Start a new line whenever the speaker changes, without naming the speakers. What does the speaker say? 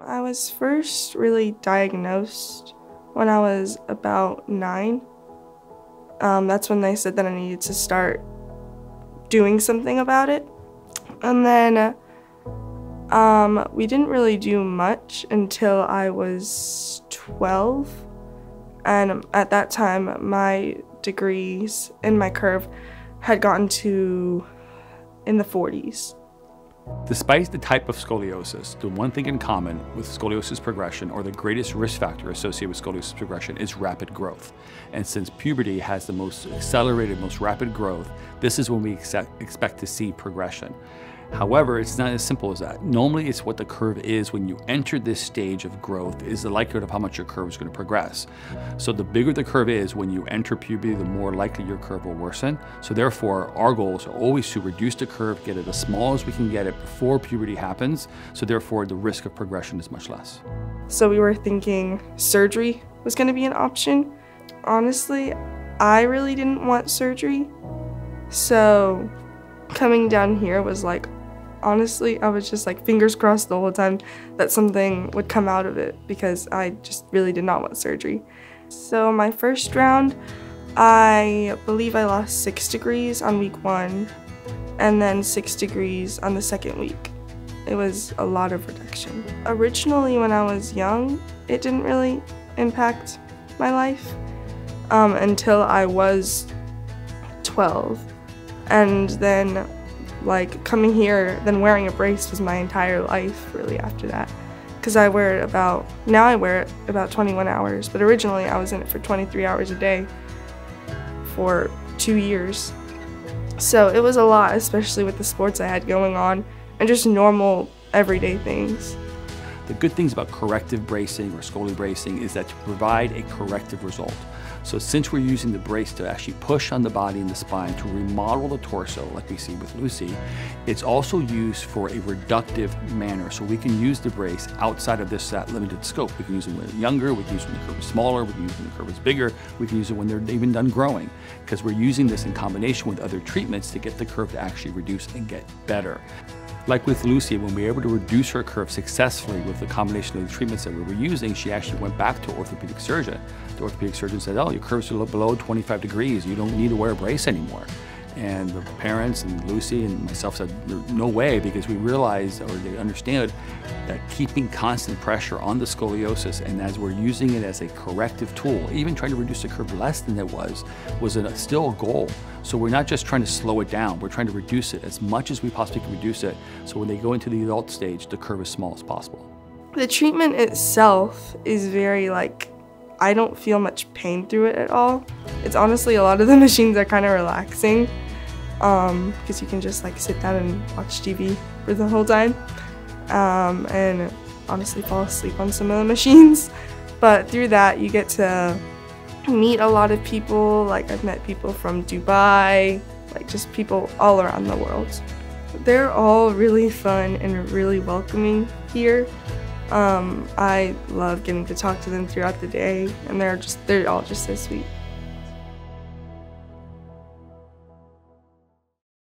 I was first really diagnosed when I was about nine. Um, that's when they said that I needed to start doing something about it. And then um, we didn't really do much until I was 12. And at that time, my degrees in my curve had gotten to in the 40s.
Despite the type of scoliosis, the one thing in common with scoliosis progression, or the greatest risk factor associated with scoliosis progression, is rapid growth. And since puberty has the most accelerated, most rapid growth, this is when we expect to see progression. However, it's not as simple as that. Normally, it's what the curve is when you enter this stage of growth is the likelihood of how much your curve is going to progress. So the bigger the curve is when you enter puberty, the more likely your curve will worsen. So therefore, our goals are always to reduce the curve, get it as small as we can get it before puberty happens. So therefore, the risk of progression is much less.
So we were thinking surgery was going to be an option. Honestly, I really didn't want surgery. So coming down here was like, honestly, I was just like fingers crossed the whole time that something would come out of it because I just really did not want surgery. So my first round, I believe I lost six degrees on week one and then six degrees on the second week. It was a lot of reduction. Originally, when I was young, it didn't really impact my life um, until I was 12. And then like coming here, then wearing a brace was my entire life really after that. Because I wear it about, now I wear it about 21 hours, but originally I was in it for 23 hours a day for two years. So it was a lot, especially with the sports I had going on and just normal everyday things.
The good things about corrective bracing or scoli bracing is that to provide a corrective result. So since we're using the brace to actually push on the body and the spine to remodel the torso, like we see with Lucy, it's also used for a reductive manner. So we can use the brace outside of this that limited scope. We can use it when they're younger, we can use it when the curve is smaller, we can use it when the curve is bigger, we can use it when they're even done growing, because we're using this in combination with other treatments to get the curve to actually reduce and get better. Like with Lucy, when we were able to reduce her curve successfully with the combination of the treatments that we were using, she actually went back to orthopedic surgeon. The orthopedic surgeon said, oh, your curves are below 25 degrees. You don't need to wear a brace anymore. And the parents and Lucy and myself said, no way, because we realized or they understood that keeping constant pressure on the scoliosis and as we're using it as a corrective tool, even trying to reduce the curve less than it was, was a, still a goal. So we're not just trying to slow it down, we're trying to reduce it as much as we possibly can reduce it. So when they go into the adult stage, the curve is small as possible.
The treatment itself is very like, I don't feel much pain through it at all. It's honestly, a lot of the machines are kind of relaxing because um, you can just like sit down and watch TV for the whole time um, and honestly fall asleep on some of the machines. But through that, you get to meet a lot of people. Like I've met people from Dubai, like just people all around the world. They're all really fun and really welcoming here. Um, I love getting to talk to them throughout the day, and they're just they're all just so sweet.